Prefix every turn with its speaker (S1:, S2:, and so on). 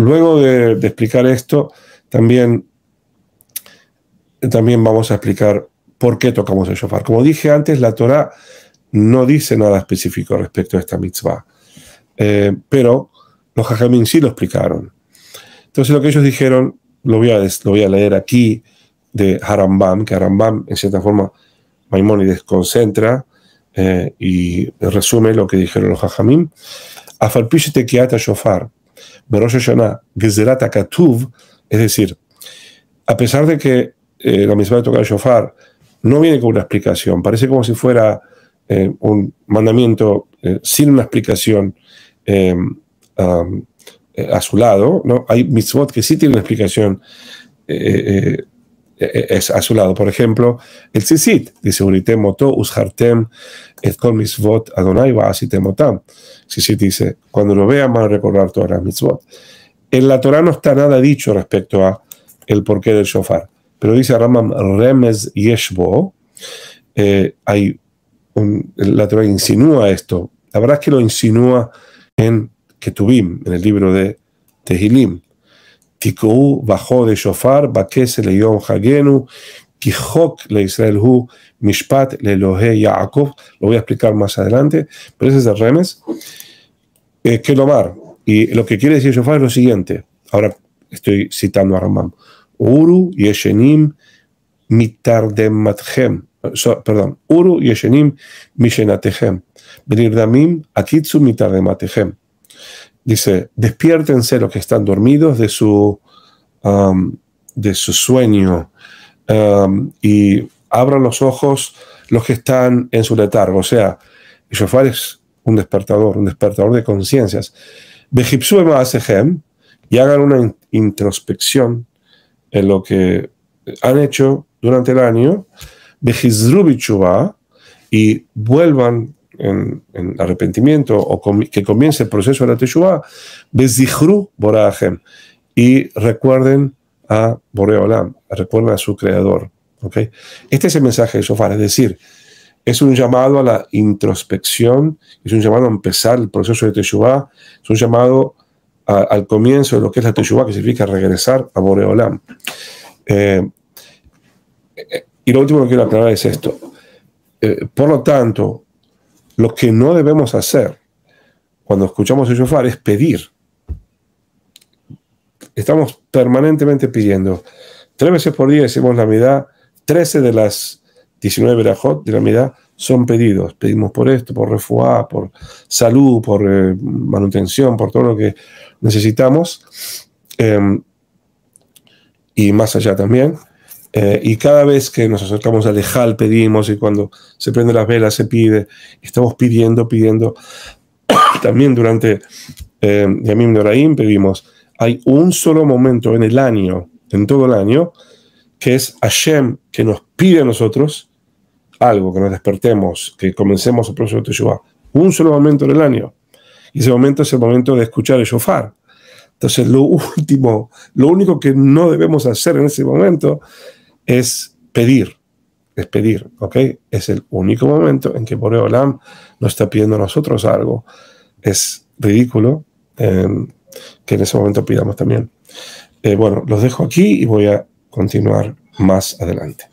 S1: luego de, explicar esto, también, también vamos a explicar por qué tocamos el shofar. Como dije antes, la Torah no dice nada específico respecto a esta mitzvah, eh, pero los jajamín sí lo explicaron. Entonces lo que ellos dijeron, lo voy a, leer aquí de Harambam, que Harambam en cierta forma Maimónides concentra eh, y resume lo que dijeron los Jajamim. Afalpishete kiata shofar, Berosh Gezerat Katuv, es decir, a pesar de que eh, la misma de tocar el shofar no viene con una explicación, parece como si fuera eh, un mandamiento sin una explicación a su lado, ¿no? hay mitzvot que sí tienen una explicación eh, es a su lado. Por ejemplo, el tzitzit dice, Uritem moto ushartem et kol mitzvot Adonai va asitemotam. Tzitzit dice, cuando lo vean van a recordar todas las mitzvot. En la Torah no está nada dicho respecto a el porqué del shofar, pero dice Ramam remes yeshbo, eh, hay la Torah insinúa esto. La verdad es que lo insinúa en Ketubim, en el libro de Tehilim Shofar, bakese le yom hagenu, kihok le Israel hu, mishpat le lohe Yaakov. Lo voy a explicar más adelante, pero ese es el remes. Eh. Y lo que quiere decir shofar es lo siguiente. Ahora estoy citando a Ramam. Uru yeshenim mitardematchem. So, perdón. Uru yeshenim mishenatechem. Benirdamim akitsu mitardematechem dice, despiértense los que están dormidos de su, um, de su sueño um, y abran los ojos los que están en su letargo. O sea, shofar es un despertador, un despertador de conciencias. y hagan una introspección en lo que han hecho durante el año. y vuelvan en, arrepentimiento o que comience el proceso de la Teshuvah, Borahem, y recuerden a Boreolam, recuerden a su creador. ¿okay? Este es el mensaje de Shofar, es decir, es un llamado a la introspección, es un llamado a empezar el proceso de Teshuvah, es un llamado al comienzo de lo que es la Teshuvah, que significa regresar a Boreolam. Eh, eh, y lo último que quiero aclarar es esto. Eh, por lo tanto, lo que no debemos hacer cuando escuchamos el shofar es pedir. Estamos permanentemente pidiendo. Tres veces por día decimos la mitad, 13 de las 19 verajot de la mitad son pedidos. Pedimos por esto, por refuá, por salud, por eh, manutención, por todo lo que necesitamos. Em, y más allá también. Eh, y cada vez que nos acercamos al Ejal pedimos y cuando se prenden las velas se pide. Estamos pidiendo, pidiendo. También durante eh, Yamim Noraim pedimos. Hay un solo momento en el año, en todo el año, que es Hashem que nos pide a nosotros algo, que nos despertemos, que comencemos el proceso de Teshuvah. Un solo momento en el año. Y ese momento es el momento de escuchar el shofar. Entonces, lo último, lo único que no debemos hacer en ese momento es pedir, es pedir, ¿ok? Es el único momento en que Boreolam nos está pidiendo a nosotros algo. Es ridículo em, que en ese momento pidamos también. Eh, bueno, los dejo aquí y voy a continuar más adelante.